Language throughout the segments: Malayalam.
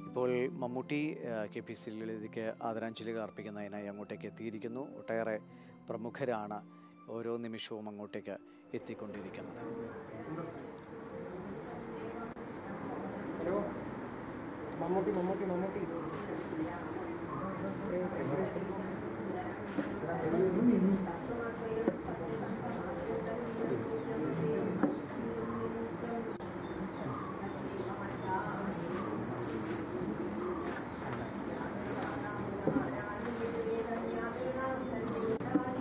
ഇപ്പോൾ മമ്മൂട്ടി കെ പി സി ലളിതയ്ക്ക് ആദരാഞ്ജലികൾ അർപ്പിക്കുന്നതിനായി അങ്ങോട്ടേക്ക് എത്തിയിരിക്കുന്നു. ഒട്ടേറെ പ്രമുഖരാണ് ഓരോ നിമിഷവും അങ്ങോട്ടേക്ക് എത്തിക്കൊണ്ടിരിക്കുന്നത്. Hello. Mammootty Mammootty.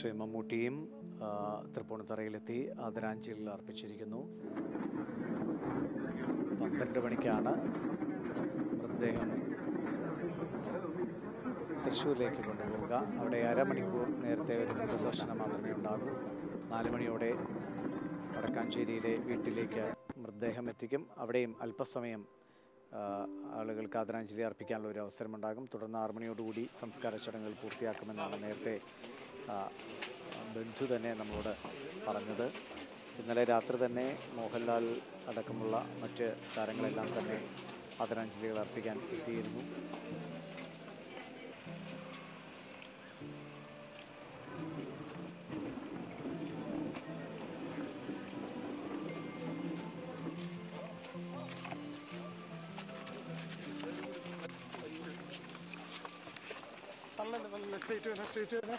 Shri മമ്മൂട്ടിയും തൃപ്പൂണിത്തറയിലെത്തി ആദരാഞ്ജലികൾ അർപ്പിച്ചിരിക്കുന്നു. പന്ത്രണ്ട് മണിക്കാണ് മൃതദേഹം തൃശ്ശൂരിലേക്ക് കൊണ്ടുപോവുക. അവിടെ അരമണിക്കൂർ നേരത്തെ ഒരു മൃതദർശനം മാത്രമേ ഉണ്ടാകൂ. നാല് മണിയോടെ വടക്കാഞ്ചേരിയിലെ വീട്ടിലേക്ക് മൃതദേഹം എത്തിക്കും. അവിടെയും അല്പസമയം ആളുകൾക്ക് ആദരാഞ്ജലി അർപ്പിക്കാനുള്ള ഒരു അവസരമുണ്ടാകും. തുടർന്ന് ആറുമണിയോടുകൂടി സംസ്കാര ചടങ്ങുകൾ പൂർത്തിയാക്കുമെന്നാണ് നേരത്തെ ബന്ധു തന്നെ നമ്മളോട് പറഞ്ഞത്. ഇന്നലെ രാത്രി തന്നെ മോഹൻലാൽ അടക്കമുള്ള മറ്റ് താരങ്ങളെല്ലാം തന്നെ ആദരാഞ്ജലികൾ അർപ്പിക്കാൻ എത്തിയിരുന്നു. തള്ളല്ലേ നല്ല സ്ട്രേറ്റ് വേണം സ്ട്രേറ്റ് വേണം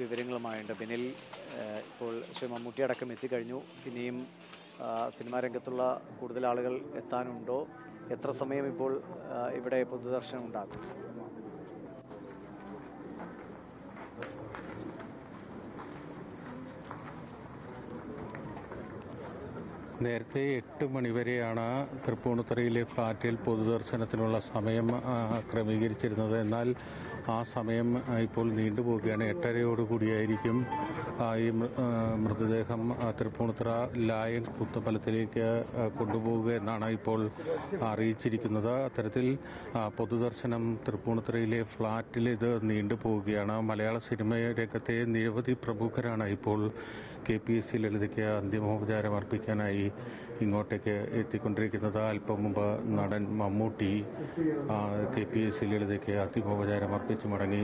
വിവരങ്ങളുമായുണ്ട് ബിനിൽ ഇപ്പോൾ ശ്രീ മമ്മൂട്ടി അടക്കം എത്തിക്കഴിഞ്ഞു. ഇനിയും സിനിമാ രംഗത്തുള്ള കൂടുതൽ ആളുകൾ എത്താനുണ്ടോ? എത്ര സമയം ഇപ്പോൾ ഇവിടെ പൊതുദർശനം ഉണ്ടാകും? നേരത്തെ എട്ട് മണിവരെയാണ് തൃപ്പൂണിത്തുറയിലെ ഫ്ളാറ്റിൽ പൊതുദർശനത്തിനുള്ള സമയം ക്രമീകരിച്ചിരുന്നത്. എന്നാൽ ആ സമയം ഇപ്പോൾ നീണ്ടുപോവുകയാണ് എട്ടരയോടുകൂടിയായിരിക്കും ഈ മൃതദേഹം തൃപ്പൂണിത്തുറ ലായൻ കുത്തമ്പലത്തിലേക്ക് കൊണ്ടുപോവുക എന്നാണ് ഇപ്പോൾ അറിയിച്ചിരിക്കുന്നത്. അത്തരത്തിൽ പൊതുദർശനം തൃപ്പൂണിത്തുറയിലെ ഫ്ളാറ്റിൽ ഇത് നീണ്ടുപോവുകയാണ് മലയാള സിനിമ രംഗത്തെ നിരവധി പ്രമുഖരാണ് ഇപ്പോൾ കെ പി എസ് സി ലളിതയ്ക്ക് അന്തിമോപചാരം അർപ്പിക്കാനായി ഇങ്ങോട്ടേക്ക് എത്തിക്കൊണ്ടിരിക്കുന്നത്. അല്പം മുമ്പ് നടൻ Mammootty K P S C ലളിതയ്ക്ക് അന്തിമോപചാരം അർപ്പിച്ച്. മടങ്ങി